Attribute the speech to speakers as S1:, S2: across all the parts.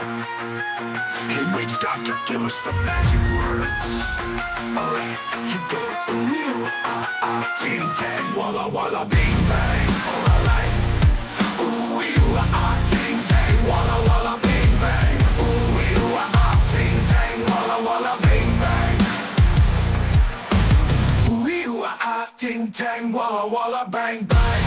S1: Hey, witch doctor, give us the magic words. Alright, you go. Ooh, ah, ah, ting, tang, walla, walla, bing, bang. Alright. Ooh, you, ah, ah, ting, tang, walla, walla, bing, bang. Ooh, you, ah, ah, ting, tang, walla, walla, bing, bang. Ooh, you, ah, ah, ting, tang, walla, walla, bang, bang.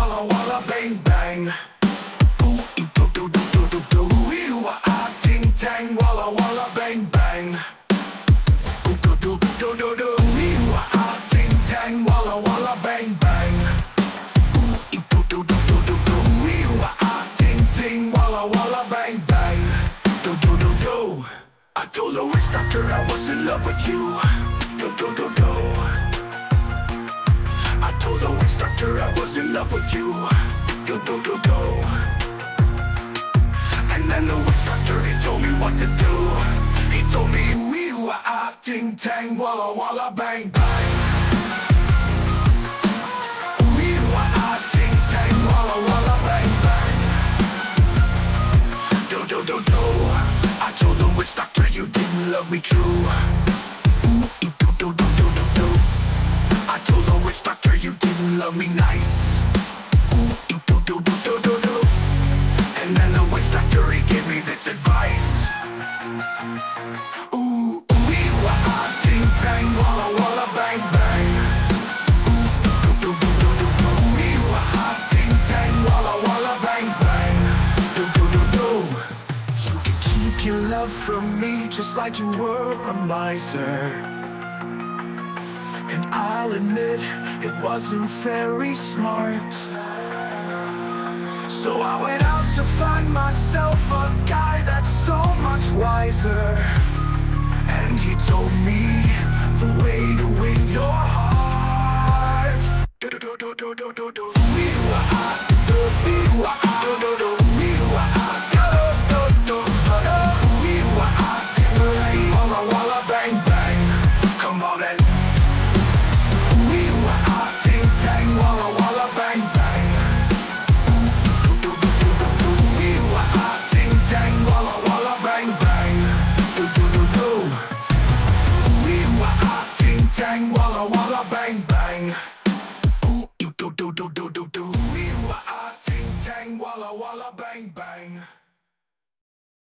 S1: Walla, walla, bang, bang. Do, do, do, do, do, do. Ah, ah, walla, walla, bang, bang. Do, do, do, do, do. Ah, ah, do, do, do, do, ah, ah, walla, walla, bang, bang. Do, do, do, do. I told the witch doctor I was in love with you. Do, do, do, do. I told the witch doctor I was in love with you. Do, do, do, do. And then the doctor he told me what to do. He told me we were ah ting tang walla walla bang bang. We were ah ting tang walla walla bang bang. Do do do do. I told the witch doctor you didn't love me true. Advice. Ooh, we were ah ting tang walla walla bang bang. Ooh. We were ah ting tang walla walla bang bang. Do do do do. You can keep your love from me just like you were a miser. And I'll admit it wasn't very smart. So I went out to find myself a guy wiser. And he told me the way to win I wanna bang bang. Ooh, do do do do do do do. You a ting tang, walla walla bang.